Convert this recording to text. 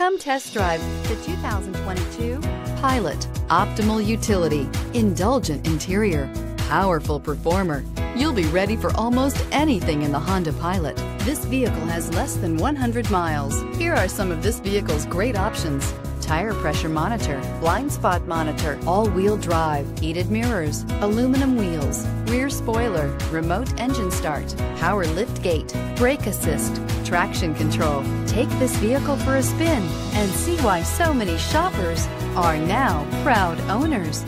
Come test drive the 2022 Pilot. Optimal utility, indulgent interior, powerful performer. You'll be ready for almost anything in the Honda Pilot. This vehicle has less than 100 miles. Here are some of this vehicle's great options. Tire pressure monitor, blind spot monitor, all-wheel drive, heated mirrors, aluminum wheels, remote engine start, power lift gate, brake assist, traction control. Take this vehicle for a spin and see why so many shoppers are now proud owners.